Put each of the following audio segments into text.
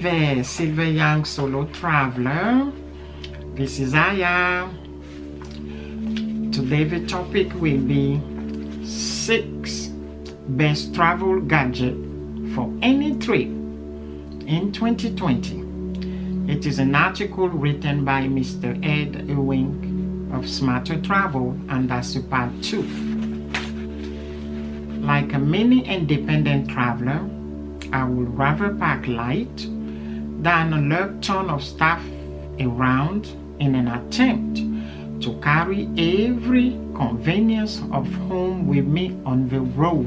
There, Silver Young Solo Traveler. This is Aya. Today the topic will be six best travel gadget for any trip in 2020. It is an article written by Mr. Ed Ewing of Smarter Travel and that's part two. Like a many independent traveler, I would rather pack light than a large ton of stuff around in an attempt to carry every convenience of home with me on the road.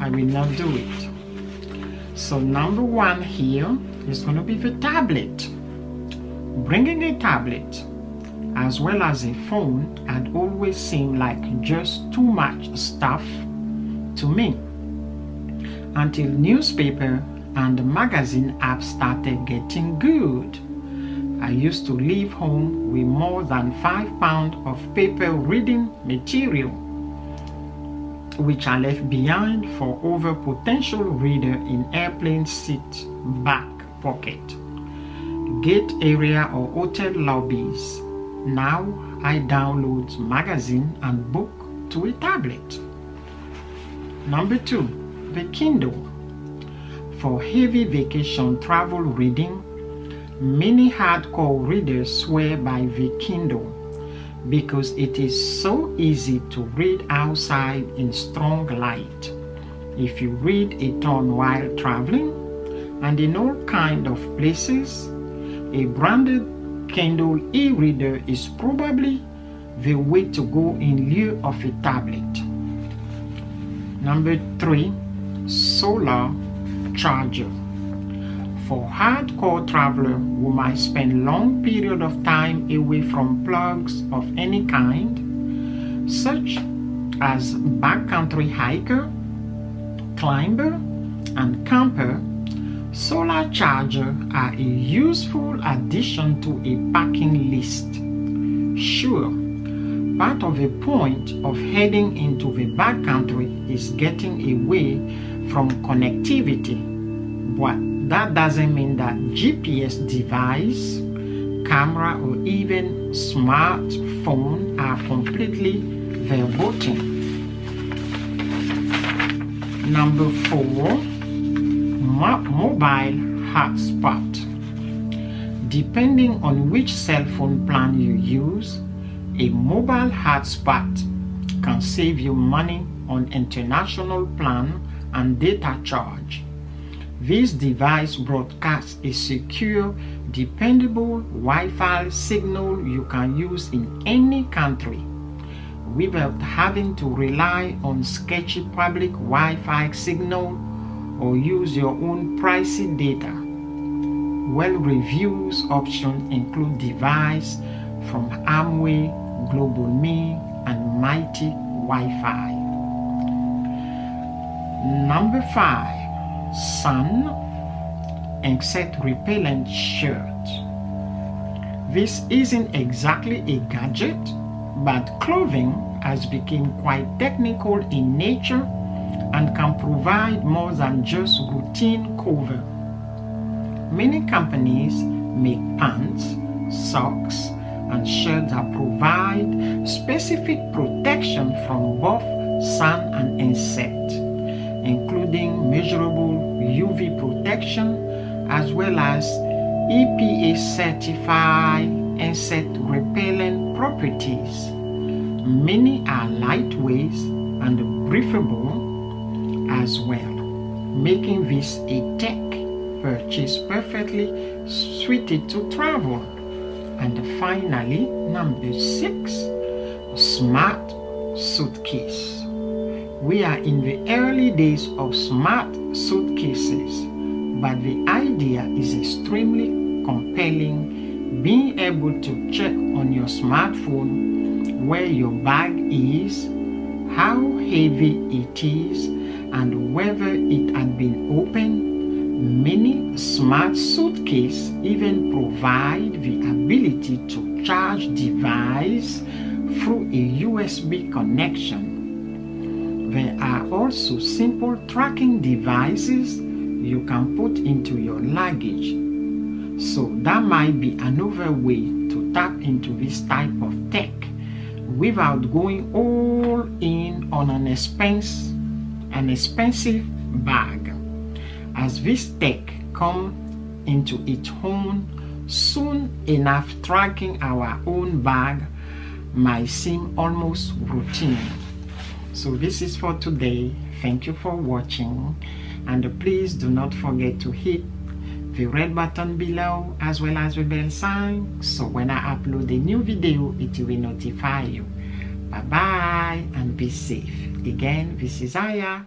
I will not do it. So number one here is going to be the tablet. Bringing a tablet as well as a phone had always seemed like just too much stuff to me until newspaper and the magazine apps started getting good. I used to leave home with more than five pounds of paper reading material, which I left behind for over potential reader in airplane seat back pocket, gate area or hotel lobbies. Now I download magazine and book to a tablet. Number two, the Kindle. For heavy vacation travel reading, many hardcore readers swear by the Kindle because it is so easy to read outside in strong light. If you read a ton while traveling and in all kind of places, a branded Kindle e-reader is probably the way to go in lieu of a tablet. Number three, solar charger. For hardcore traveler who might spend long period of time away from plugs of any kind, such as backcountry hiker, climber, and camper, solar charger are a useful addition to a packing list. Sure, part of the point of heading into the backcountry is getting away from connectivity, but that doesn't mean that GPS device, camera, or even smartphone are completely verboten. Number four, mobile hotspot. Depending on which cell phone plan you use, a mobile hotspot can save you money on international plan and data charge. This device broadcasts a secure, dependable Wi-Fi signal you can use in any country without having to rely on sketchy public Wi-Fi signal or use your own pricey data. Well reviews options include device from Amway, GlocalMe, and Mighty Wi-Fi. Number five, sun insect repellent shirt. This isn't exactly a gadget, but clothing has become quite technical in nature and can provide more than just routine cover. Many companies make pants, socks, and shirts that provide specific protection from both sun and insect, including measurable UV protection as well as EPA certified insect repellent properties. Many are lightweight and breathable as well, making this a tech purchase perfectly suited to travel. And finally, number six, smart suitcase. We are in the early days of smart suitcases, but the idea is extremely compelling. Being able to check on your smartphone where your bag is, how heavy it is, and whether it had been opened. Many smart suitcases even provide the ability to charge device through a USB connection. There are also simple tracking devices you can put into your luggage. So that might be another way to tap into this type of tech without going all in on an expense an expensive bag. As this tech come into its own soon enough tracking our own bag might seem almost routine. So this is for today. Thank you for watching and please do not forget to hit the red button below as well as the bell sign so when I upload a new video it will notify you. Bye bye and be safe. Again, this is Aya.